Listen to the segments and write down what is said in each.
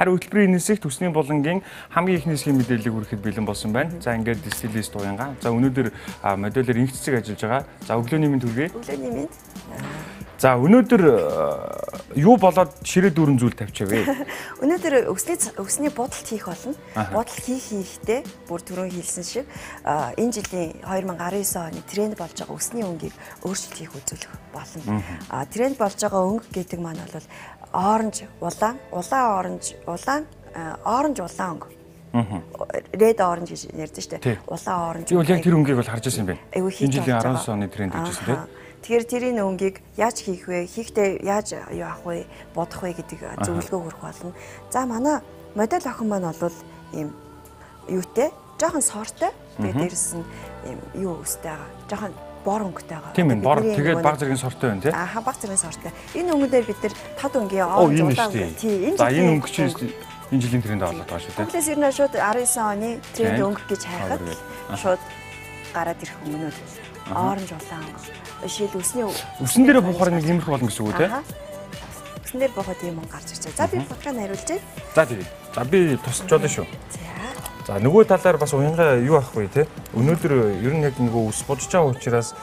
Харин хөтөлбөрийн нисэх төсний болонгийн хамгийн их нисхийн мэдээллийг хүрэхэд бэлэн болсон байна. За ингээд дистилист уянга. За өнөөдөр модулээр инх цэцэг ажиллаж байгаа. За өглөөний минь төргий. Өглөөний минь. За өнөөдөр юу болоод ширээ дүүрэн зүйл тавьчаа вэ? Өнөөдөр өсний өсний бодолт хийх болно. Бодолт хийх хийхдээ бүр түрүүн хэлсэн шиг энэ жилийн 2019 оны тренд болж байгаа өсний өнгийг өөрчлөлт хийх үзүүлэх болно. Тренд болж байгаа өнгө гэдэг маань бол оранж улаан, улаан оранж, улаан оранж улаан өнгө. Red orange гэж шүү дээ. Улаан оранж. Би бол яг тэр өнгийг бол харж байсан юм байна. Энэ жилийн 19 оны тренд гэжсэн тийм. Тэгэхээр тэрийн өнгийг яаж хийх вэ? Хийхдээ яаж юу авах вэ? Бодох вэ гэдэг зөвлөгөө хүрэх болно. За манай модель охин маань бол ийм юутэй, жоохон сортой. Тэгээд дээрэс нь ийм юу өстэй байгаа. Жоохон бор өнгөтэй байгаа. Тийм ээ, бор тэгээд баг зэргийн сортой байна тий. Аа, баг зэргийн сортой. Энэ өнгөн дээр бид нар тод өнгийн оон жуулаа. Тийм, энэ За энэ өнгө чи энэ жилийн тренд болоод байгаа шүү тий. Тэгээс ер нь шууд 19 оны тренд өнгө гэж хайхад шууд гараад ирэх өнгөнүүд. Оранж улаан жишээл өсний өсөн дээрээ буухаар нэг иймэрхүү болно гэсэн үг үү те? Өсөн дээр буухад юм гарч байгаа. За би фотог нь хариулж. За тийм. За би тусч болно шүү. За нөгөө талаар бас уянга юу ах вэ те? Өнөөдөр ер нь яг нөгөө ус будж байгаа учраас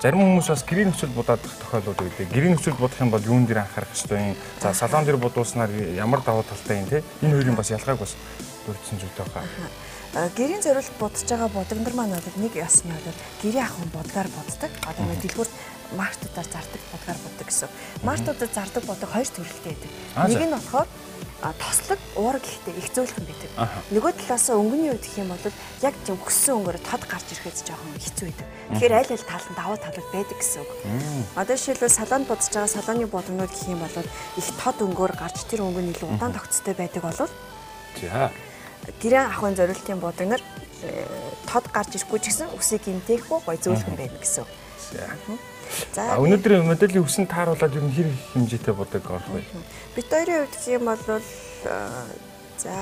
зарим хүмүүс бас гэрийн нөхцөл будаад тохиолдол байдаг. Гэрийн нөхцөл будах юм бол юун дээр анхаарах хэрэгтэй юм. За салон дээр будууснаар ямар давуу талтай юм те? Энэ хоёрын бас ялгааг бас дурдсан зүйтэй байгаа. Гэрийн зориулт будж байгаа бодогнор маань бол нэг яс нь бол гэрийн ахын бодгаар боддог. Одоо нэг дэлгүүрт маркетуудаар зардаг бодгаар боддог гэсэн. Маркетуудад зардаг бодог хоёр төрөлтэй байдаг. Нэг нь болохоор тослог уур гэхтэй их зөөлхөн байдаг. Нөгөө талаас өнгөний үед гэх юм бол яг тийм өссөн өнгөөр тод гарч ирэхэд жоохон хэцүү байдаг. Тэгэхээр аль аль тал нь даваа тал байдаг гэсэн үг. Одоо жишээлбэл салон будж байгаа салоны бодгонууд гэх юм бол их тод өнгөөр гарч тэр өнгө нь илүү удаан тогтцтой байдаг болов. За гэрээ ахын зориултын бодогнор э, тод гарч ирэхгүй ч гэсэн үсийг гинтэхгүй гой зөөлхөн байна гэсэн. За өнөөдөр моделийн үсэн тааруулаад ер нь хэр хэмжээтэй бодог орох вэ? Бид хоёрын хувьд гэх юм бол э, за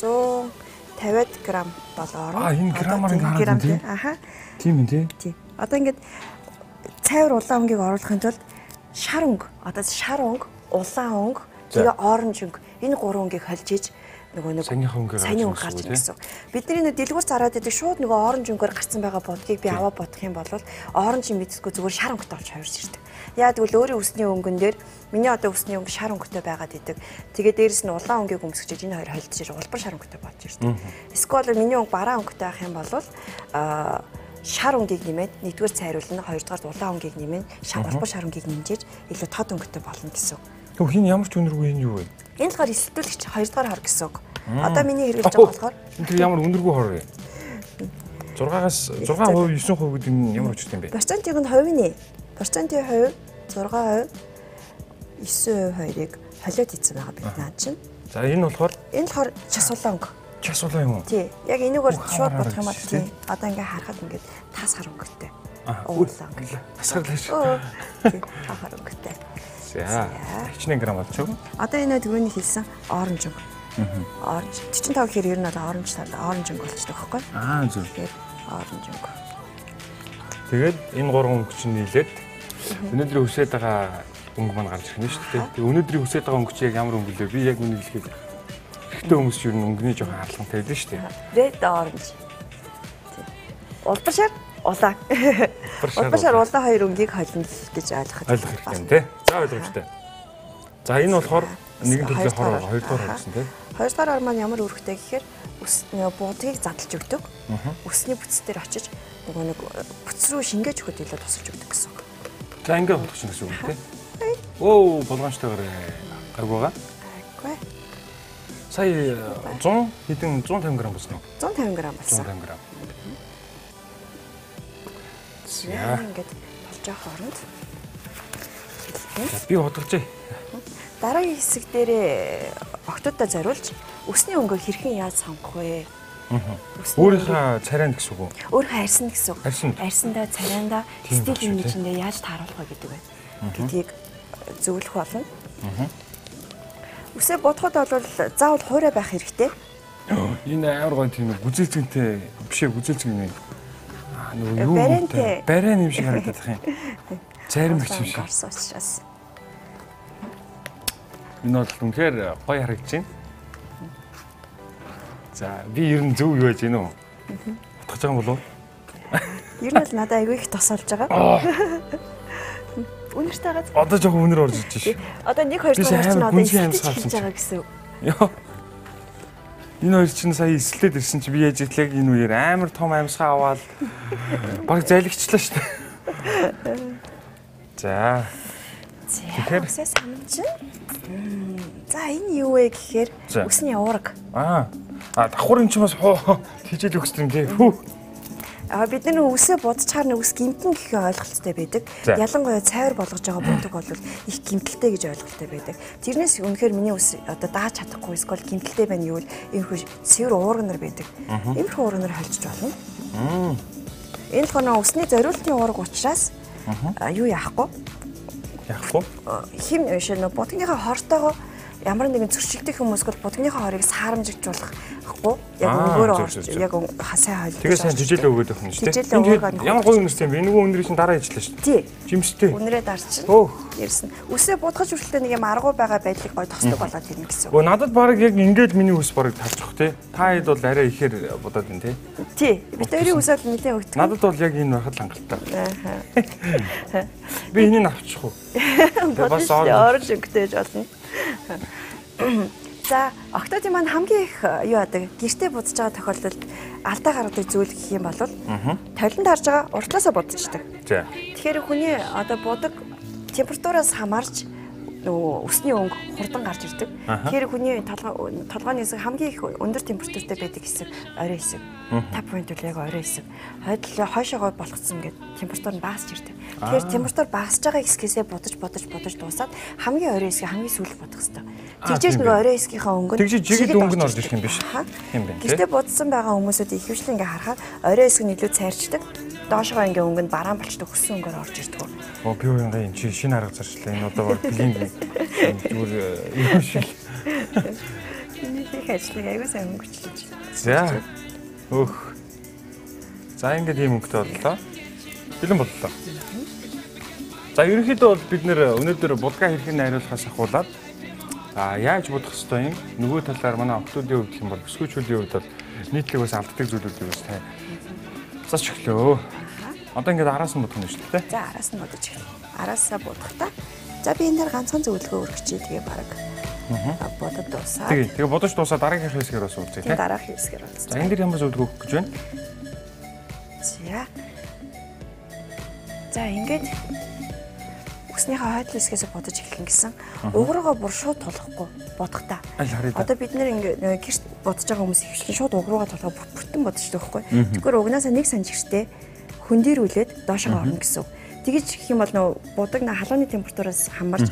150 г доллар. А энэ грамаар ингэ хараад тийм. Аха. Тийм ээ тий. Одоо ингээд цайвар улаан өнгийг оруулахын тулд шар өнгө, одоо шар өнгө, улаан өнгө, тэгээ оранж өнгө энэ гурван өнгийг холж ийж нөгөө нэг саяны хөнгөөр саяны өнгө гарч ирнэ гэсэн. Бидний нэг дэлгүүр зараад идэг шууд нөгөө оранж өнгөөр гарцсан байгаа бодгийг би аваа бодох юм бол оранж мэдсгүй зүгээр шар өнгөтэй болж хувирж ирдэг. Яа тэгвэл өөрийн өсний өнгөн дээр миний одоо өсний өнгө шар өнгөтэй байгаад идэг. Тэгээ дээрэс нь улаан өнгийг өмсгөж энэ хоёр холдож улбар шар өнгөтэй болж ирдэг. Эсвэл миний өнгө бараа өнгөтэй байх юм бол аа шар өнгийг нэмээд нэгдүгээр цайруулна хоёрдугаар улаан өнгийг нэмээд шар улбар шар өнгийг нэмжээж илүү тод өнгөтэй болно гэсэн. Тэгвэл хин ямар ч өнөргүй энэ юу вэ? Энэ болохоор эсэлтүүлэгч 2 дугаар хор гэсэн үг. Одоо миний хэрэглэж байгаа болохоор энэ ямар өнөргүй хор вэ? 6-аас 6%, 9% гэдэг нь ямар учиртай юм бэ? Процентыг нь хувийн нэ. Процентын хувь 6%, 9% хоёрыг холиод хийсэн байгаа бид наад чинь. За энэ болохоор энэ болохоор час улаан өнгө. Час улаан юм уу? Тий. Яг энийгээр шууд бодох юм бол тий. Одоо ингээ харахад ингээд тас хар өнгөтэй. Уулаа. Тасгарлаа шүү. Тий. Тас хар өнгөтэй. За. Хичнээн грамм болчих. Одоо энэ түрүүний хэлсэн оранж өнгө. Оранж 45 гэхээр ер нь одоо оранж тал оранж өнгө болчихдог байхгүй? Аа зөв. Тэгэхээр оранж өнгө. Тэгээд энэ гурван өнгө чинь нийлээд өнөөдрийн хүсэж байгаа өнгө маань гарч ирнэ шүү дээ. Тэгээд өнөөдрийн хүсэж байгаа өнгө чи яг ямар өнгө лээ? Би яг үнийг хэлэхэд ихтэй хүмүүс ер нь өнгөний жоохон харлантай байдаг шүү дээ. Red orange. Улбар шар улаан. Улбашаар улаан хоёр өнгийг холно гэж ойлгох хэрэгтэй юм тий. За ойлгомжтой. За энэ болохоор нэгэн төрлийн хор хоёрдугаар хор гэсэн тий. Хоёрдугаар хор маань ямар үүрэгтэй гэхээр нөгөө буудгийг задлж өгдөг. Усны бүтц дээр очиж нөгөө нэг бүтц рүү шингээж өгөхөд илүү тусалж өгдөг гэсэн. За бодох чинь гэсэн үг тий. Өө болгоомжтойгоор гарг байгаа. Гай. Сая 100 хэдэн 150 г болсон уу? 150 г болсон. 150 г. За ингээд болж байгаа хооронд би бодолжээ. Дараагийн хэсэг дээрээ октодоо зориулж өсний өнгөө хэрхэн яаж сонгох вэ? Өөрийнхөө царайнд гэсэн үг үү? Өөрийнхөө арьсанд гэсэн үг. Арьсанд. Арьсандаа царайндаа стил имижиндээ яаж тааруулах вэ гэдэг байна. Гэдгийг зөвлөх болно. Үсээ бодоход бол заавал хуурай байх хэрэгтэй. Энэ амар гоё тийм гүзэлцгэнтэй биш ээ гүзэлцгэн юм нөгөө юу бариантай бариан юм шиг харагдах юм. Зарим их юм шиг. Гарсан учраас. Энэ бол үнэхээр гоё харагдаж байна. За би ер нь зөв юу яаж гинөө? Утгаж байгаа юм болов уу? Ер нь бол надад айгүй их тосолж байгаа. Үнэртэй газ. Одоо жоохон үнэр орж иж шээ. Одоо 1 2 Би дугаар чинь амар одоо амьсгалсан хэлж байгаа гэсэн. Йоо. Энэ хоёр чинь сая эсэлтэд ирсэн чи би яаж итлэг энэ үеэр амар том амьсгаа аваад баг залгичлаа шүү дээ. За. Тэгэхээр- саман чинь. За энэ юу вэ гэхээр үсний уураг. Аа. А давхар юм чи бас хоо тийжэл өгс юм тий. Хүү. А бид нар үсээ бодож чаар нэг үс гимтэн гэхээ ойлголттой байдаг. Ялангуяа цайвар болгож байгаа бүдэг бол их гимтэлтэй гэж ойлголттой байдаг. Тэрнээс үнэхээр миний үс одоо дааж чадахгүй эсвэл гимтэлтэй байна гэвэл иймэрхүү цэвэр уурга нар байдаг. Иймэрхүү уурга нар холж болно. Энэ болохоор нөө үсний зориултын уурга учраас юу яахгүй Яахгүй. хим шээ нөө будгийнхаа хортоогоо ямар нэгэн зөрчилдөг хүмүүс бол будгийнхаа хорыг саарамжуулах ахгүй яг зөв. яг хасаа хойл. Тэгээ сайн жижээлээ өгөөд өгнө шүү дээ. Ямар гоё үнэртэй юм бэ? Энэгүй үнэрийг чинь дараа ижлээ шүү дээ. Жимстэй. Үнрээ дарчин. Ярьсан. Үсээ будгаж хүртэл нэг юм аргу байгаа байдлыг гой тосдог болоод ирнэ гэсэн. үг. Өө надад баг яг ингээд миний үс баг тавчих тий. Та хэд бол арай ихээр бодоод байна тий. Тий. Бид хоёрын үсэл нэлээд өгдөг. Надад бол яг энэ байхад хангалттай. Би энийг авчих уу? бас орж өнгөтэйж болно. За, октодын маань хамгийн их э, юу яадаг? Гэртээ будж байгаа тохиолдолд алдаа гаргадаг зүйл гэх юм бол толинд харж байгаа уртлаасаа будчихдаг. Тэгэхээр хүний одоо будаг температураас хамаарч нөгөө өсний өнгө хурдан гарч ирдэг. Тэгэхээр хүний толгой толгойн хэсэг хамгийн их өндөр температуртай байдаг хэсэг орой хэсэг. 5 point үл яг орой хэсэг. Хойдлоо хойшоогоо болгоцсон гэдэг температур нь багасч ирдэг. Тэгэхээр температур багасж байгаа хэсгээсээ будаж будаж будаж дуусаад хамгийн орой хэсгийг хамгийн сүүлд будах хэрэгтэй. Тийм нөгөө орой хэсгийнхаа өнгө нь Тэгж жигэд өнгө нь орж ирэх юм биш? Тийм байна. Гэртээ будсан байгаа хүмүүсүүд ихэвчлэн ингээ харахад орой хэсэг нь илүү цайрчдаг. Доошогоо ингээ өнгө нь бараан болчдөг хөссөн өнгөөр орж ирдэг. Оо би уянга энэ чи шинэ арга зарчлаа. Энэ одоо блин зүгээр юм шиг. Миний хийх ажлыг аягүй сайн өнгөчлөж. За. Өөх. За ингээд ийм өнгөтэй боллоо. Бэлэн боллоо. За ерөнхийдөө бол бид нэр өнөөдөр булгаа хэрхэн найруулахаас ахуулаад а яаж будах хэвтэй юм нөгөө талаар манай октодын хувьд юм бол бүсгүйчүүдийн хувьд бол нийтлэг бас алддаг зүйлүүдийг бас тай. Засч өглөө. Одоо ингээд араас нь будах нь шүү дээ. За араас нь бодож эхэллээ. Араасаа бодохдаа за би энэ дээр ганцхан зөвлөгөө өргөчий тэгээ баг. Аа бодод дуусаа. Тэгээ тэгээ бодож дуусаа дараагийн хэсгээр бас үзье тий. дараагийн хэсгээр За болсон. энэ дэр ямар зөвлөгөө өгөх гэж байна? За. За ингээд өснийхөө хойдол хэсгээс бодож эхлэх гэсэн. Угруугаа бүр шууд тулахгүй да. Одоо бид нэр ингээд гэрт бодож байгаа хүмүүс ихвчлэн шууд угруугаа бүр бүтэн бодож байгаа байхгүй. Тэгвэл угнаасаа нэг санж гэртээ хөндөрүүлээд доошоо орно гэсэн. үг. Тэгэж гэх юм бол нөө будаг на халууны температураас хамаарч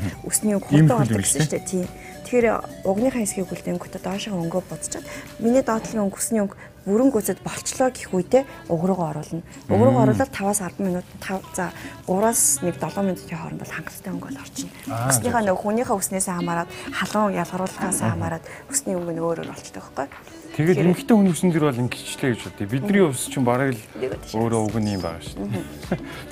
Ийм хурдан хөл болдог гэсэн шүү дээ. Тийм. Тэгэхээр угныхаа хэсгийг үлдэнгүүтээ доошоо өнгөө буцчаад миний доотлын өнгө өсний өнгө бүрэн гүцэд болчлоо гэх үедээ угруугаа оруулна. Угруугаа оруулаад 5-аас 10 минут 5 за 3-аас 1-7 минутын хооронд бол хангалттай өнгө бол орчно. Аа, Өснийхөө нөгөө хүнийхээ өснөөсөө хамаарат халуун ялгаруулахаас хамаарат өсний өнгө нь өөр өөр болчтой байхгүй. Тэгээд Тэгэхээр- эмхтэй хүн үсэн дэр бол ингэчлээ гэж бодъё. Бидний ус чинь бараг л өөрөө уг нь юм байгаа шүү дээ.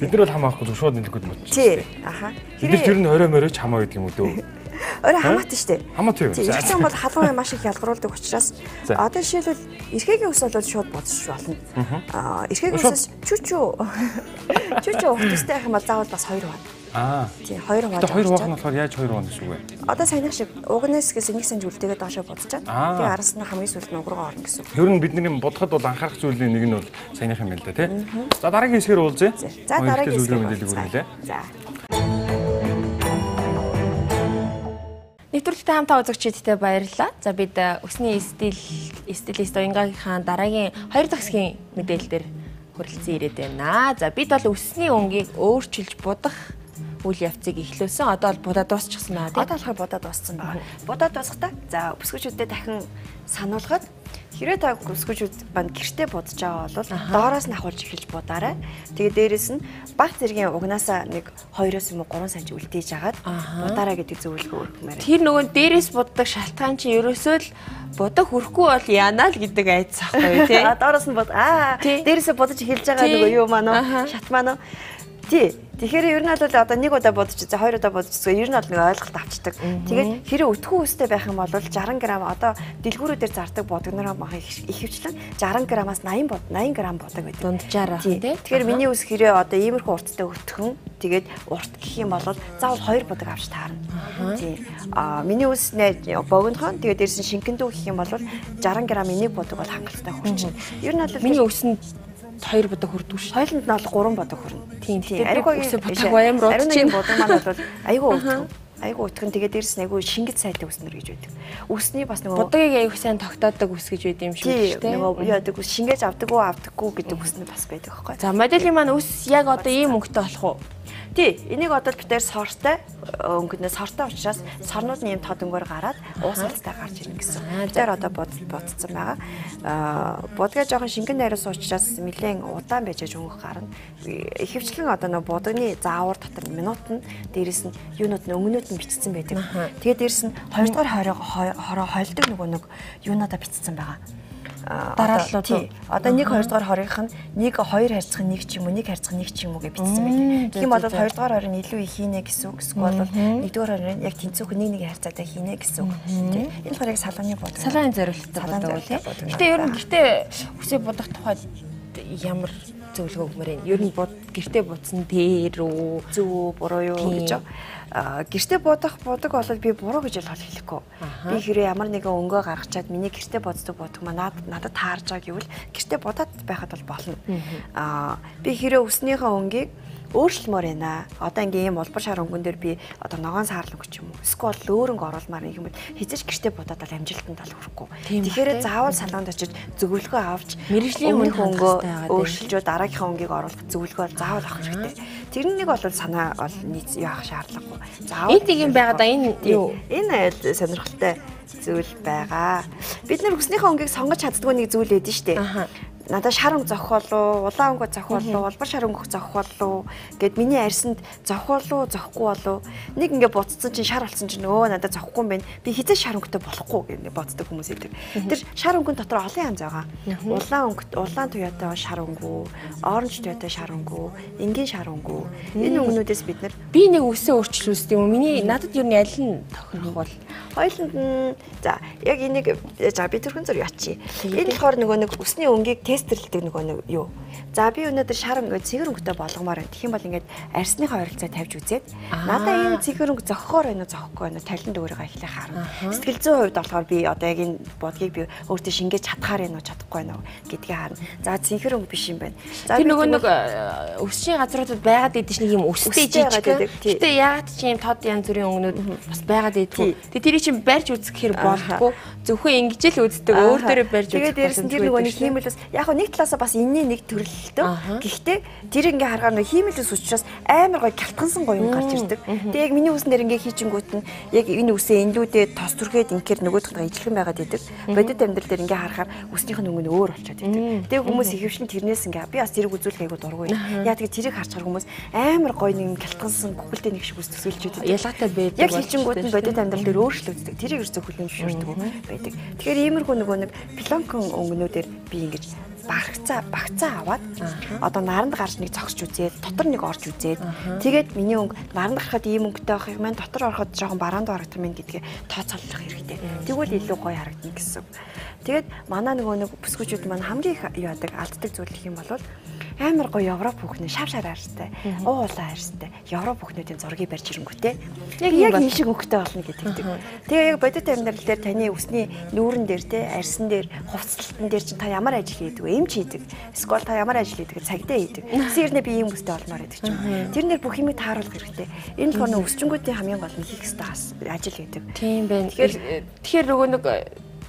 Бид нар бол хамаахгүй шууд нэлгүүд мөч. Тий. Аха. Бид тэр нь орой морой ч хамаа гэдэг юм уу дөө. Өөрөө хамаатай шүү дээ. Хамаатай юу? Ирсэн бол халуун маш их ялгаруулдаг учраас одоо жишээлбэл эргээгийн ус бол шууд бодсож болно. Аа эргээгийн усаас чүчүү чүчүү ухтстай юм бол заавал бас хоёр байна. Аа. Тий, хоёр хувааж. Тэгээ хоёр хуваах нь болохоор яаж хоёр хуваана гэсэн үг вэ? Одоо саяны шиг угнаас гэсэн нэг санд үлдээгээд доошоо бодож чана. Тэгээ араас нь хамгийн сүүлд нь угруугаа орно гэсэн үг. Ер нь бидний бодоход бол анхаарах зүйлийн нэг нь бол саяны юм л да тий. За дараагийн хэсгээр уулзъя. За дараагийн хэсгээр мэдээлэл өгүүлээ. За. Нэвтрүүлэгтэй хамтаа үзэгчидтэй баярлалаа. За бид э, өсний стил стилист Оянгагийнхаа дараагийн хоёр дахь хэсгийн мэдээлэлээр хүрэлцэн ирээд байна. За бид бол өсний өнгийг өөрчилж будах үйл явцыг эхлүүлсэн. Одоо бол будаа дуусчихсан аа. Одоо болохоор будаад дууссан байна. Будаад дуусахдаа за бүсгүүчүүдэд дахин сануулгаад хэрэг та бүсгүүчүүд банд гэртээ будаж байгаа бол доороос нь ахуулж эхэлж будаарай. Тэгээ дээрэс нь баг зэргийн угнаасаа нэг 2-оос юм уу 3 санж үлдээж агаад будаарай гэдэг зөвлөгөө өгмээр. Тэр нөгөө дээрээс буддаг шалтгаан чинь ерөөсөө л будаа хүрхгүй бол яана л гэдэг айц ахгүй тийм. А доороос нь бод аа Тий. дээрээсээ будаж эхэлж байгаа Тий. нөгөө юу маань уу шат маань уу тий Тэгэхээр ер нь бол одоо нэг удаа бодож үзээ, хоёр удаа бодож үзээ, ер нь бол нэг ойлголт авчдаг. Тэгээд хэрэв өтгөн үстэй байх юм бол 60 г одоо дэлгүүрүүдээр зардаг бодгоноор мах ихэвчлэн 60 г-аас 80 бод 80 г бодог байдаг. Дунджаараа Тий. тий. Тэгэхээр миний ус хэрэг одоо иймэрхүү урттай өтгөн тэгээд урт гэх юм бол заавал хоёр бодог авч таарна. Тий. А миний ус нэ богинохон тэгээд дээрсэн шингэндүү гэх юм бол 60 г энийг бодог бол хангалттай хүрчин. Ер нь бол Миний өсөнд хоёр бодог хүрдүү шүү. Хойлонд нь бол 3 бодог хүрнэ. Тийм, Тийм. Ариугийн бодог амар удаж Ариугийн бодог маань бол айгүй өтгөн. Айгүй өтгөн тэгээд дээрс нь айгүй шингэт сайтай үснэр гэж байдаг. Үсний бас нөгөө Бодгийг аяг сайн тогтоодог ус гэж байд юм шүү дээ. нөгөө юу яадаг үс шингээж авдаг уу авдаггүй гэдэг үснэ бас байдаг байхгүй. За моделийн маань ус яг одоо ийм өнгөтэй болох уу? Тий, энийг одоо битээр сортой өнгөнөөс сортой учраас сорнууд нь юм тод өнгөөр гараад уус алтай гарч ирнэ гэсэн. Битээр одоо бод бодцсон байгаа. Аа будгаа жоохон шингэн найраас учраас нэлээд удаан байж өнгөх гарна. Ихэвчлэн одоо нөгөө будганы заавар дотор минут нь дээрэс нь юунууд нь өнгөнүүд нь бичсэн байдаг. Тэгээд дээрэс нь 2 дугаар хороо хойлдог нөгөө нэг юунуудаа бичсэн байгаа. Аа, Дарааллууд одоо- тий. Одоо 1 2 дугаар хорийнх нь 1 2 харьцах 1 ч юм уу 1 харьцах 1 ч юм уу гэж бичсэн байдаг. Тийм бол 2 дугаар хорийн илүү их хийнэ гэсэн үг. Эсвэл бол 1 дугаар хорийн яг тэнцүүх нэг нэг харьцаатай хийнэ гэсэн үг. Тий. Энэ хоёрыг салааны бод. Салааны зорилттой Салааны бодог тий. зорилттой бодог. Гэтэ ер нь гэтэ үсээ бодох тухайд ямар зөвлөгөө өгмөр юм. Ер нь бод гэртээ будсан дээр үү? зөв буруу юу гэж аа гэрте бодох бодог болол би буруу гэж л хэлэхгүй. Би хэрэг ямар нэгэн өнгөө гаргачаад миний гэрте боддог бодог маа надад надад таарж байгаа гэвэл гэрте бодоод байхад бол болно. Аа би хэрэг өснийхөө өнгийг өөрчлөмөр байна. Одоо ингээм ийм улбар шар өнгөн дээр би одоо ногоон саарлаг ч юм уу. Эсвэл өөрөнгө оруулмаар юм бол хизэж гэрте бодоод бол амжилтанд бол хүрэхгүй. Тэгэхээр заавал салонд очиж зөвлөгөө авч Мэргэжлийн хүн өмнөх өнгөө өөрчилж дараагийнхаа өнгийг оруулах зөвлөгөө заавал авах хэрэгтэй. Тэрнийг бол санаа бол нийц юу авах шаардлагагүй. Заавал Энд тийм юм байгаа да энэ юу? Энэ айл сонирхолтой зүйл байгаа. Бид нар хүснийхээ өнгийг сонгож чаддгүй нэг зүйл байдэн штэ. Надаа шар өнгө зохих болов, улаан өнгө зохих болов, улбар шар өнгө зохих болов гэд миний арьсанд зохих болов, зохихгүй болов. Нэг ингээ буцсан чинь шар болсон чинь өө надад зохихгүй юм байна. Би хизээ шар өнгөтэй болохгүй гэж боддог хүмүүс идэг. Тэр шар өнгөн дотор олон янз байгаа. Улаан өнгө, улаан туяатай шар өнгө, оранж туяатай шар өнгө, энгийн шар өнгө. Энэ өнгөнүүдээс бид нар Би нэг үсээ өөрчлүүлсэн юм. Миний надад ер нь аль нь тохирох бол Хоёуланд нь за яг энийг за би тэрхэн зур ячи. Энэ болохоор нөгөө нэг өсний өнгийг тестерлдэг нөгөө нэг юу. За би өнөөдөр шар өнгө цэгэр өнгөтэй болгомоор байна. Тэгэх юм бол ингээд арсныхаа ойролцоо тавьж үзээд надаа энэ цэгэр өнгө зохихоор байна уу зохихгүй байна уу талент өөрийгөө эхлэх харна. Сэтгэл зүйн хувьд болохоор би одоо яг энэ бодгийг би өөртөө шингээж чадхаар байна уу чадахгүй байна уу гэдгийг харна. За цэгэр өнгө биш юм байна. За Тэр нөгөө нэг э, өсчийн газруудад байгаад идэв чинь нэг юм өстэй жижиг. байдаг. Гэтэ яагаад чи юм тод янз бүрийн өнгөнүүд бас байгаад. Тий. Тэгээ тэрийг чинь барьж үзэх хэр Аха. болдгоо зөвхөн ингэж л үздэг. Өөр дээрээ барьж үзэх. Тэгээд дээрс нь тэр нөгөө нэг хиймэлээс яг хөө нэг талаасаа бас энэний нэг төрөл л дөө. Гэхдээ тэр ингээ харахаар нэг хиймэлээс учраас амар гоё гялтгансан гоё юм гарч ирдэг. Тэгээд яг миний үсэн дээр ингээ хийчингүүт нь яг энэ үсээ энлүүдээ тос түрхээд ингээр нөгөөх нь ижилхэн байгаад идэг. Бодит амьдрал дээр ингээ харахаар үснийх нь өнгө нь өөр болчиход идэг. Тэгээд хүмүүс ихэвчлэн тэрнээс ингээ би бас тэрийг үзүүлэх айгу дургүй. Яа тэгээд тэрийг харчаар хүмүүс амар гоё нэг гялтгансан бүхэлдээ нэг шиг үс төсөөлж идэг. ялгаатай байдаг. Яг хийчингүүд нь бодит амьдрал дээр өөрчлөгддөг. Тэрийг ерөөсөө хүлэн зөвшөөрдөг байдаг. Тэгэхээр иймэрхүү нөгөө нэг пилонкон өнгөнүүдээр би ингэж багцаа багцаа аваад одоо наранд гарч нэг зогсож үзээд дотор нэг орж үзээд. Тэгээд миний өнгө наранд гарахад ийм өнгөтэй байх юм. Байна дотор ороход жоохон бараанд харагдах юм гэдгээ тооцоолох хэрэгтэй. Тэгвэл илүү гоё харагдана гэсэн. Тэгээд манай нөгөө нэг бүсгүүчүүд маань хамгийн их яадаг алддаг зүйл гэх юм бол амар гоё Европ бүхнээ шав шар арьстай, уу улаан арьстай Европ бүхнүүдийн зургийг барьж ирэнгүүтээ яг яг энэ шиг өнгөтэй болно гэдэг. Тэгээ яг бодит амьдрал дээр таны өсний нүүрэн дээр те арьсан дээр хувцлалтан дээр чинь та ямар ажил хийдэг вэ? Эмч хийдэг. Эсвэл та ямар ажил хийдэг? Цагдаа хийдэг. Сэрнэ би ийм өстэй олмоор байдаг ч юм. Тэрнэр бүх юмыг тааруулах хэрэгтэй. Энэ болохоор нөө өсчөнгүүдийн хамгийн гол нь хийх ёстой ажил гэдэг. Тийм байна. Тэгэхээр- Тэгэхээр нөгөө нэг э,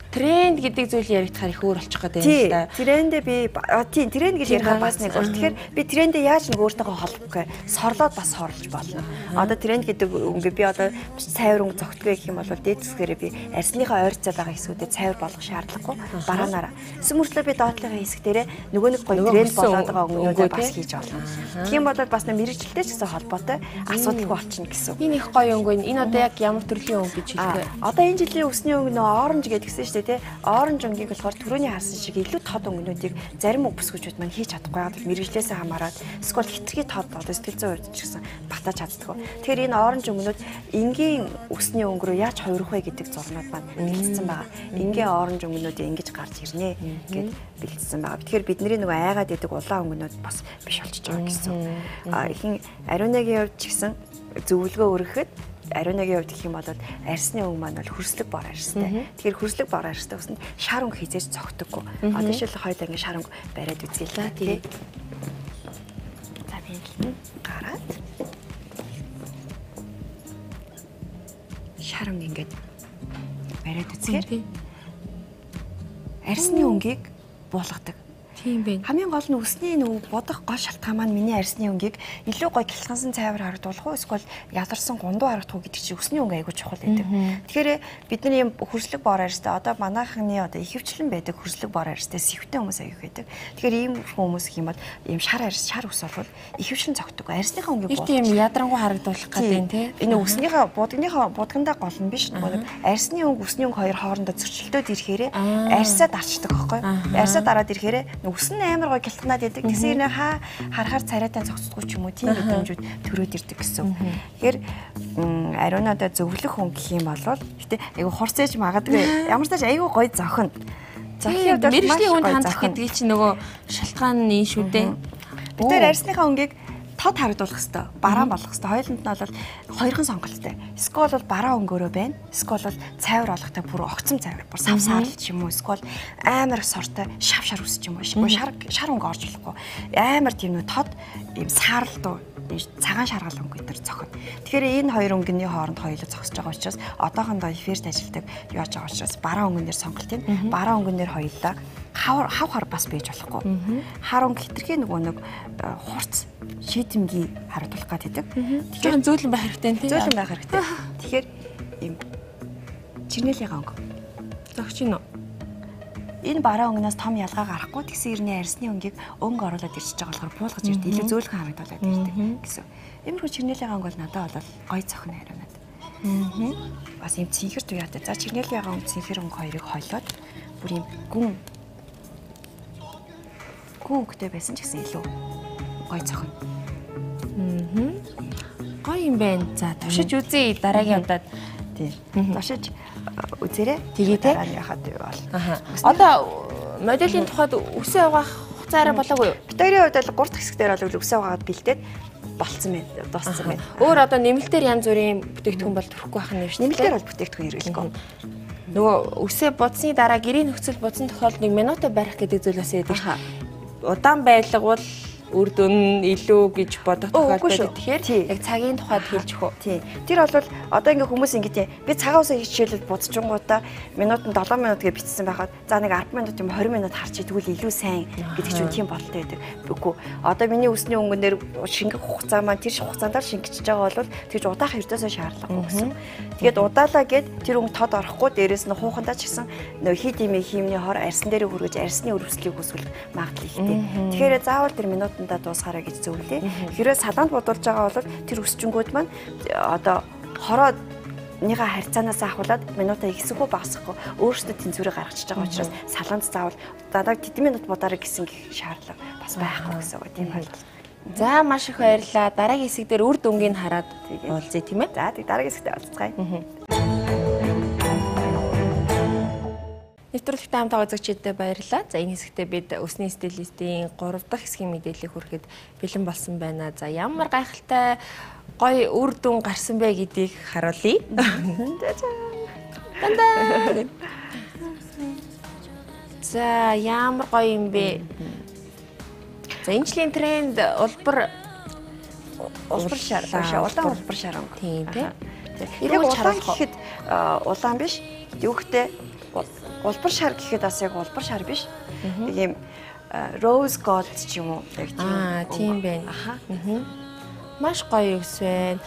тренд гэдэг зүйл яригдахаар их өөр болчих гээд Тий, байна трендээ би а, тий тренд гэж Тийм, ярих бас нэг өөр. Тэгэхээр би трендээ яаж нэг өөртөөгөө холбох гэ сорлоод бас сорлож болно. Одоо тренд гэдэг өнгө би одоо цайвар өнгө зогтгоо гэх юм бол дээд хэсгээрээ би арсныхаа ойрцоо байгаа хэсгүүдэд цайвар болгох шаардлагагүй бараанаараа. Сүмөртлөө би доотлогын хэсэг дээрээ нөгөө нэг гоё тренд болоод байгаа тий? бас хийж болно. Тийм бол бас нэг мэрэгчлээ ч гэсэн холбоотой асуудалгүй болчихно гэсэн. Энэ их гоё өнгө. Энэ одоо яг ямар төрлийн өнгө гэж хэлдэг вэ? Одоо энэ жилийн өсний өнгө нөө оранж гэдгсэн шүү дээ те оранж өнгийг болохоор түрүүний харсан шиг илүү тод өнгөнүүдийг зарим өвсгүүчүүд маань хийж чадахгүй яг мэрэгжлээсээ хамаарат эсвэл хитрхи тод одоо сэтгэл зүйн хувьд ч гэсэн батаж чаддаг. Тэгэхээр энэ оранж өнгөнүүд энгийн өсний өнгө рүү яаж хувирах вэ гэдэг зурнууд маань бэлдсэн байгаа. Энгийн оранж өнгөнүүд ингэж гарч ирнэ гэд бэлдсэн байгаа. Тэгэхээр бидний нөгөө айгаад идэг улаан өнгөнүүд бас биш болчихж байгаа гэсэн. А ихэн ариунагийн хувьд ч гэсэн зөвлөгөө өргөхөд ариунагийн хувьд гэх юм бол арсны өнгө маань бол хөрслөг бор арстай. Тэгэхээр хөрслөг бор арстай усанд шар өнгө хизээж цогтөггүй. Одоо жишээл хоёул ингээ шар өнгө бариад үзье л та тий. За тийм гараад шар өнгө ингээд бариад үзэхээр арсны өнгийг буулгадаг. Тийм байна. Хамгийн гол нь өсний нөгөө бодох гол шалтгаан маань миний арсны өнгийг илүү гоё гэлхансан цайвар харагдуулах уу эсвэл ядарсан гундуу харагдах уу гэдэг чинь өсний өнгө айгуу чухал байдаг. Тэгэхээр бидний юм хөрслөг бор арьстай одоо манайхны одоо ихэвчлэн байдаг хөрслөг бор арьстай сэвтэн хүмүүс аяг байдаг. Тэгэхээр ийм хүмүүс гэх юм бол ийм шар арьс шар ус бол ихэвчлэн цогтдог. Арьсныхаа өнгийг Их тийм ядрангуй харагдуулах гэдэг тийм. Энэ өснийхөө будагныхаа будагндаа гол нь биш нөгөө арьсны өнгө өсний өнгө хоёр хоорондоо зөрчилдөд ирэхээр арьсаа дарчдаг байхгүй. Арьсаа дараад ирэхээр өсөн амар гой гэлтнаад яадаг. Тэгсэн нэ хаа харахаар царайтай зогсдгүй ч юм уу тийм мэдрэмжүүд төрөөд ирдэг гэсэн. Тэгэхээр ариунадаа зөвлөх хүн гэх юм бол гэтээ айгу хурцээж магадгүй ямар ч тач айгу гой зохино. Зохиод мэрэгжлийн хүнд хандах гэдгийг чинь нөгөө шалтгаан нь шүү дээ. Бид нэр арьсныхаа өнгийг тод харагдуулах хэвээр бараан болгох хэвээр хоёуланд нь бол хоёрхан сонголттой. Эсвэл бол бараа өнгөөрөө байна. Эсвэл бол цайвар болгохтой бүр огцом цайвар. Бүр сав саарл ч юм уу. Эсвэл амар сортой шав шар үсч юм уу. Шар шар өнгө орж болохгүй. Амар тийм нөө тод ийм саарлтуу цагаан шаргал өнгө дээр зохино. Тэгэхээр энэ хоёр өнгөний хооронд хоёулаа зогсож байгаа учраас одоохондоо эфирт ажилдаг яаж байгаа учраас бараа өнгөнээр сонголт юм. Бараа өнгөнээр хоёулаа хав хав хар бас бийж болохгүй. Хар өнгө хитрхи нөгөө нэг хурц шийдэмгий харуулах гэдэг. Тэгэхээр зөөлөн байх хэрэгтэй тийм. Зөөлөн байх хэрэгтэй. Тэгэхээр ийм чирнэлийн өнгө. Зогч гинөө. Энэ бараа өнгнөөс том ялгаа гарахгүй тэгсэн ирний арьсны өнгийг өнгө оруулаад ирчихэж байгаа болохоор буулгаж ирдэг. Илүү зөөлхөн харагдуулаад ирдэг гэсэн. Иймэрхүү чирнэлийн өнгө бол надад бол гой цохно хариунаад. Аа. Бас ийм цэнхэр туяатай. За чирнэлийн өнгө цэнхэр өнгө хоёрыг хойлоод бүр ийм гүн гүн өнгөтэй байсан ч гэсэн илүү гой цохно. Аа. Гоё юм байна. За туршиж үзье дараагийн удаад. Тий. Туршиж үзээрэй. Тэгээ те. Дараа нь яхад бол. Аха. Одоо моделийн тухайд үсээ угаах хугацаараа болоогүй юу? Битэрийн хувьд бол 3 дахь хэсгээр бол үсээ угаад бэлдээд болцсон байна. Дууссан байна. Өөр одоо нэмэлтээр янз бүрийн бүтээгдэхүүн бол төрөхгүй байх нь дээ. Нэмэлтээр бол бүтээгдэхүүн хэрэглэхгүй. Нөгөө үсээ бодсны дараа гэрийн нөхцөл бодсон тохиолдолд нэг минутаа барих гэдэг зүйл бас яддаг. Удаан байлга бол үр дүн илүү гэж бодох тохиолдол тэгэхээр яг цагийн тухайд хэлж өгөө. Тий. Тэр бол одоо ингээ хүмүүс ингээ тий би цагаан усаа хичээлэл будчихгуудаа минутанд 7 минут гэж бичсэн байхад за нэг 10 минут юм 20 минут харчих тэгвэл илүү сайн гэдэг чинь тийм бололтой байдаг. Үгүй. Одоо миний үсний өнгөнээр шингэх хугацаа маань тэр хугацаанд шингэж байгаа бол тэгж удаах эрдээсээ шаардлагагүй гэсэн. Тэгээд удаалаа гэд тэр өнгө тод орохгүй дээрэс нь хуухандаа ч гэсэн нөө хид имээ хиймний хор арьсан дээр хүргэж арьсны өрөвслийг үүсгэх магадлал ихтэй. Тэгэхээр заавал тэр минутандаа дуусгаарай гэж зөвлөе. Хэрвээ салаанд бодулж байгаа бол тэр өсчөнгүүд маань одоо хороо ныга харьцаанаас ахуулаад минутаа ихсэхгүй багасахгүй өөрөөсөө тэнцвэрийг гаргачихж байгаа учраас салаанд заавал дадаа тэдэн минут бодоорой гэсэн шаардлага бас байхгүй гэсэн үг тийм байна. За маш их баярлалаа. Дараагийн хэсэг дээр үр дүнгийг хараад уулзъя тийм ээ. За тэг дараагийн хэсэгтээ уулзцгаая. Нэвтрүүлэгтээ хамтаа үзэгчдэд баярлалаа. За энэ хэсэгтээ бид өсний стилистийн 3 дахь хэсгийн мэдээллийг хүрэхэд бэлэн болсон байна. За ямар гайхалтай гоё үр дүн гарсан бэ гэдгийг харуулъя. Дандаа. За ямар гоё юм бэ? За энэ жилийн тренд улбар улбар шар биш улаан улбар шар өнгө. Тийм тийм. Яг улаан гэхэд улаан биш. Юу гэхтэй улбар шар гэхэд бас яг улбар шар биш. Нэг юм rose gold ч юм уу яг тийм. Аа тийм байна. Аха. Маш гоё ус байна.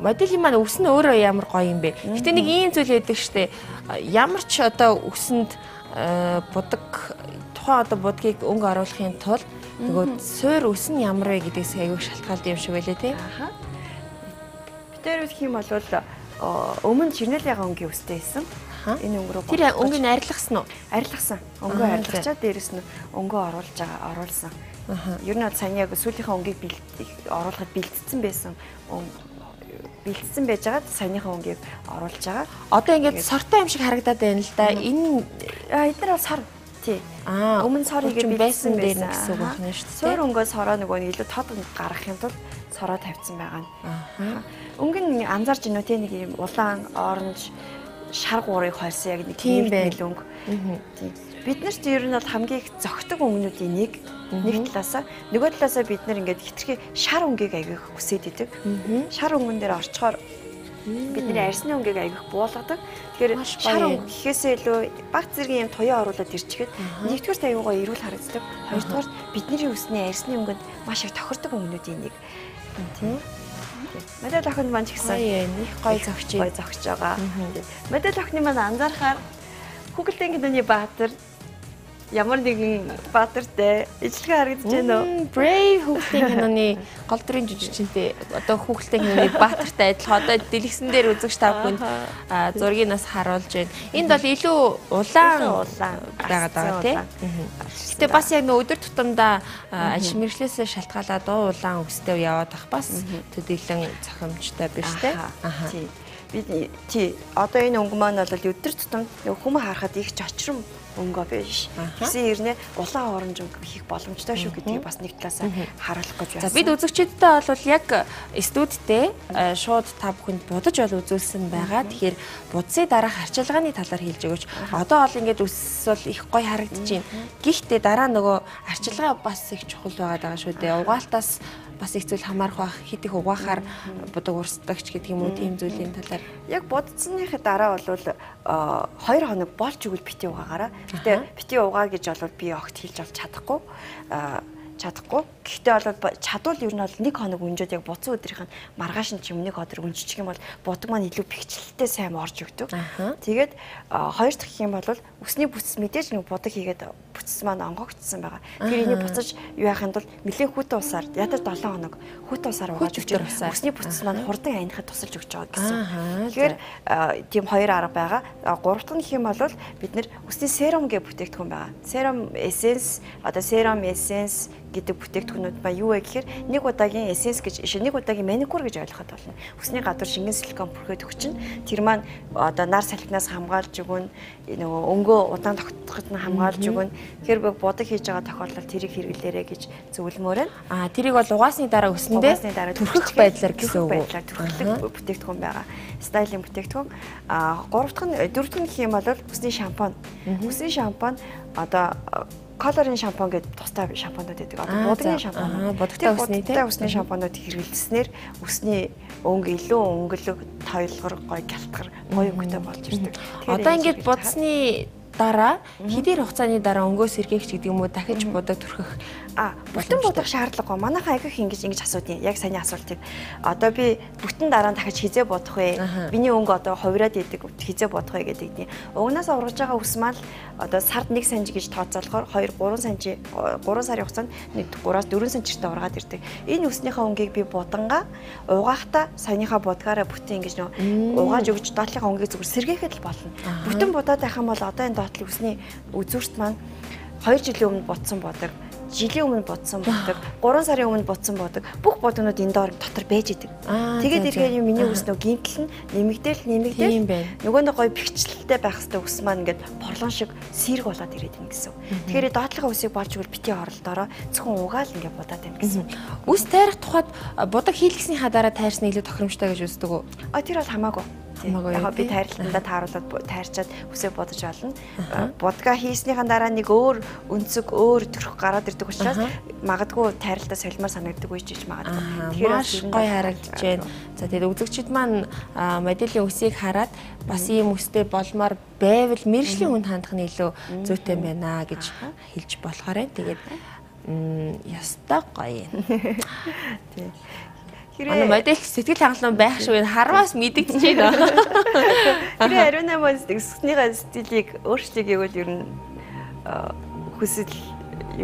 Моделийн маань өвс нь өөрөө ямар гоё юм бэ. Гэтэ нэг ийм зүйл байдаг штэ. Ямар ч одоо өвсөнд будаг тухайн одоо будгийг өнгө оруулахын тулд нөгөө суур ус нь ямар вэ гэдгээс аягүй шалтгаалт юм шиг байлээ тий. Аха. Битэр үсэх юм бол өмнө жирнэлийн өнгийн өстэй байсан. Энэ өнгөрөө Тэр өнгөний арилгасан уу? арилгасан. Өнгөө Аа, арилгачаад дээрэс нь өнгөө оруулж байгаа оруулсан. Ер нь сая яг сүүлийнхээ өнгийг оруулахад бэлтцсэн байсан. Өнгө бэлтцсэн байжгаад саяныхаа өнгийг оруулж байгаа. Одоо ингээд сортой юм шиг харагдаад байна л да. Энэ эдгээр бол сар тий. аа Өмнө сор игээ байсан дээр гэсэн үг байна шүү дээ. Суур өнгөө сороо нөгөө нэг илүү тод гаргахын тулд сороо тавьсан байгаа нь. Өнгө нь анзаарч байна уу тий нэг юм улаан оранж шар гуурыг хольсон яг нэг Тийм нэмэлт байна. мэл өнгө. Тийм. Бид нар ч ер нь бол хамгийн их зөгтөг өнгөнүүдийн нэг нэг талаасаа нөгөө талаасаа бид нар ингээд хитрхи шар өнгийг аягих хүсээд идэг. Шар өнгөн дээр орчхоор бидний арьсны өнгийг аягих буулгадаг. Тэгэхээр шар өнгө гэхээсээ илүү баг зэргийн юм туяа оруулаад ирчихэд нэгдүгээр аюугаа эрүүл харагддаг. Хоёрдугаар бидний үсний арьсны өнгөнд маш их тохирдог өнгөнүүдийн нэг. Тийм. Модель охин маань ч гэсэн Гоё. Их гоё зогч юм. гой зогч байгаа. Модель охины маань анзаарахаар Хүүхэлдэйн гинөний баатар ямар нэгэн баатартай ижлэхэн харагдаж байна уу? Brave хүүхдийн киноны гол дүрийн жүжигчэнтэй одоо хүүхдийн киноны Баатартай адилхан. Одоо дэлгэсэн дээр үзэгч тав хүнд а, зургийг нас харуулж байна. Энд бол илүү улаан улаан. байгаад байгаа тий. Гэтэ бас яг нөө өдөр тутамдаа ажил мэргэжлээс шалтгаалаад улаан өстэй яваад ах бас төдийлөн цохимжтой биш тий. Аха. Бид тий. Одоо энэ өнгө маань бол өдөр тутам хүмүүс харахад их чочрон өнгө биш. Гэсэн ирнэ улаан оранж өнгө хийх боломжтой шүү гэдгийг бас нэг талаас харуулах гэж За байсан. бид үзэгчдэдээ бол яг студидтэй э, шууд та бүхэнд будаж бол үзүүлсэн байгаа. Тэгэхээр будсыг дараах арчилгааны талаар хэлж өгөөч. Одоо бол ингээд бол их гоё харагдаж байна. Гэхдээ дараа нөгөө арчилгаа бас их чухал байгаад байгаа шүү дээ. Угаалтаас бас их зүйл хамаарх байх. Хит их угаахаар будаг урсдагч гэдэг юм уу тийм зүйлийн талаар. Яг бодцсныхаа дараа бол э, хоёр хоног болж өгөл бити угаагаараа. Гэтэ бити угаа гэж бол би огт хэлж олж чадахгүй. А, чадахгүй. Гэхдээ бол бо- чадвал ер нь бол нэг хоног өнжөөд яг буцан өдрийнх нь маргааш нь ч юм нэг өдөр өнжчих юм бол будаг маань илүү бэхжилттэй сайн орж өгдөг. Тэгээд а, хоёр дахь юм бол үсний бүцэс мэдээж нэг будаг хийгээд бүцэс маань онгогдсон байгаа. Тэр энийг буцаж юу яханд бол нэлээд хүүтэн усаар ядаж 7 хоног хүүтэн усаар угааж усаар. үсний бүцэс маань хурдан айнахад тусалж өгч байгаа гэсэн. Тэгэхээр а, тийм хоёр арга байгаа. А, Гурав дахь нь юм бол бид нэр үсний серум гэх бүтээгдэхүүн байгаа. Серум эссенс одоо серум эссенс гэдэг бүтээгдэхүүнүүд ба юу вэ гэхээр нэг удаагийн эссенс гэж нэг удаагийн маникюр гэж ойлгоход болно. Үсний гадуур шингэн силикон бүрхээд өгчин. Тэр маань одоо нар салхинаас хамгаалж өгөн нөгөө өнгөө удаан тогтоход нь хамгаалж өгөн. Тэгэхээр би будаг хийж байгаа тохиолдолд тэрийг хэрэглээрэй гэж зөвлөмөр байна. Аа тэрийг бол угаасны дараа төрхөх түрхэх байдлаар гэсэн үг. байдлаар түрхлэх бүтээгдэхүүн байгаа. Стайлинг бүтээгдэхүүн. А гурав дахь нь дөрөв дахь нь гэх юм бол үсний шампунь. Үсний шампунь одоо колорын шампунь гэдэг тустай шампунууд байдаг. Одоо будгийн шампунь. Аа, будагтай үсний, тий? Будагтай үсний шампунууд хэрэглэснээр үсний өнгө илүү өнгөлөг, тойлгор, гоё гялтгар, гоё өнгөтэй болж ирдэг. Одоо ингээд будсны дараа хэдийн хугацааны дараа өнгөө сэргээгч гэдэг юм уу дахиж будаг төрхөх А бүтэн будах шаардлагагүй. Манайхаа айгүйх ингэж ингэж асуудیں۔ Яг саяны асуултыг. Одоо би бүтэн дараа нь дахиж хизээ бодох вэ? Аха. Миний өнгө одоо хувираад идэг хизээ бодох вэ гэдэг тийм. Угнаас ургаж байгаа ус маань одоо сард 1 см гэж тооцоолохоор 2 3 см 3 сарын хугацаанд 3-аас 4 см-тэй ургаад ирдэг. Энэ үснийхээ өнгийг би будангаа угаахта саяныхаа будгаараа бүтэн ингэж нөө угааж өгч доотлынхаа өнгийг зүгээр сэргээхэд л болно. Бүтэн будаад байх юм бол одоо энэ доотлын үсний үзүүрт маань 2 жилийн өмнө ботсон бодог жилийн өмнө бодсон бодог 3 сарын өмнө бодсон бодог бүх бодгонууд энэ доор дотор байж идэг. Тэгээд за, за. эргээ миний үс нөө гинтл нь нэмэгдээл нэмэгдээл нөгөө нэг гоё бэхжилттэй байх хэвээр үс маань ингээд борлон шиг сэрэг болоод ирээд байна гэсэн. Тэгэхээр доотлогын үсийг болж өгвөл бити оролдороо зөвхөн угаал ингээд будаад байна гэсэн. Үс тайрах тухайд а, будаг хийлгэснийхаа дараа тайрсны илүү тохиромжтой гэж үздэг үү? А тэр бол хамаагүй. Хамаагүй Яг би тий? тайрлалтандаа тааруулаад тайрчаад үсээ бодож олно. Будга хийснийхэн дараа нэг өөр өнцөг өөр төрх гараад ирдэг учраас магадгүй тайралтаа солимоор санагддаг үеч иж магадгүй. Тэгэхээр маш гоё харагдаж байна. За тэгээд үзэгчид маань моделийн үсийг хараад бас ийм үстэй болмоор байвал мэржлийн хүнд хандах нь илүү зүйтэй байна гэж хэлж болохоор байна. Тэгээд м яста гоё юм. тий. Манай модель сэтгэл хангалуун байх шиг байна. Харваас мэдэгдэж байна. хэрэг ариуна мод өснийхээ стилийг өөрчлөе гэвэл ер нь хүсэл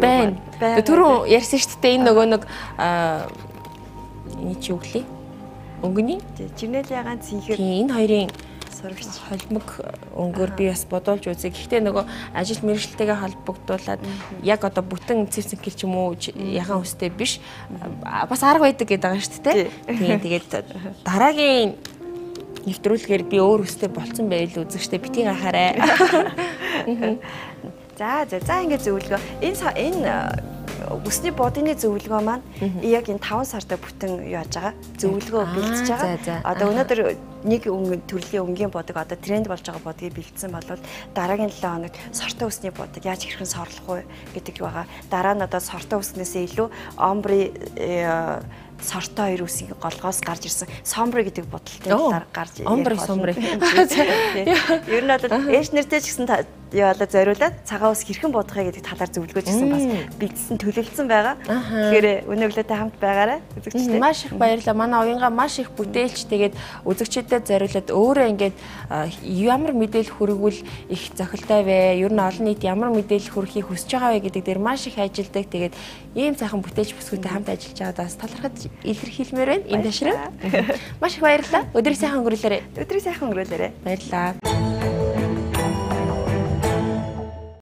байна. Түрүү ярьсан шүү дээ энэ нөгөө нэг энэ чи юу гэлээ? Өнгөний Тий, Жинэл ягаан цэнхэр тийм энэ хоёрын Сурагч. холимог өнгөөр би бас бодуулж үзье. Гэхдээ нөгөө ажил мэргэжилтэйгээ холбогдуулаад яг одоо бүтэн цэвцэнхэл ч юм уу ягаан өстэй биш бас арга байдаг гэдэг байгаа шүү дээ. Тийм тэгээд дараагийн нэвтрүүлгээр би өөр өстэй болцсон байл үзэгчтэй битгий гахаарай. За за за ингэ зөвлөгөө. Энэ энэ өсний бодины зөвлөгөө маань яг энэ 5 сарда бүтэн юу яаж байгаа зөвлөгөө бэлтэж байгаа. Одоо өнөөдөр нэг өнгө төрлийн өнгийн бодог одоо тренд болж байгаа бодгийг бэлдсэн болвол дараагийн 7 хоногт сортой өсний бодог яаж хэрхэн сорлох вэ гэдэг байгаа. Дараа нь одоо сортой өснөөсөө илүү омбри э, сортой хоёр үсгийн голгоос гарч ирсэн сомбри гэдэг бодолтой талаар гарч омбри, ярих сомбри. Ер нь бол ээж нэртэй ч гэсэн та- яа одоо зориулаад цагаан ус хэрхэн бодох вэ гэдэг талаар зөвлөгөөж гэсэн бас бэлдсэн төлөвлөсөн байгаа. Тэгэхээр өнөөглөөтэй хамт байгаарай үзэгчтэй. Маш их баярлалаа. Манай уянга маш их бүтээлч тэгээд үзэгчдэд зориулаад өөрөө ингээд ямар мэдээлэл хүргвэл их зохилтой вэ? Ер нь олон нийт ямар мэдээлэл хүргэхийг хүсэж байгаа вэ гэдэг дээр маш их ажилдаг. Тэгээд ийм сайхан бүтээлч бүсгүүтэй хамт ажиллаж байгаадаас талархаж илэрхийлмээр байна. Энэ ташрын. Маш их баярлалаа. Өдрийг сайхан өнгөрүүлээрэй. Өдрийг сайхан өнгөрүүлээрэй. Баярлалаа.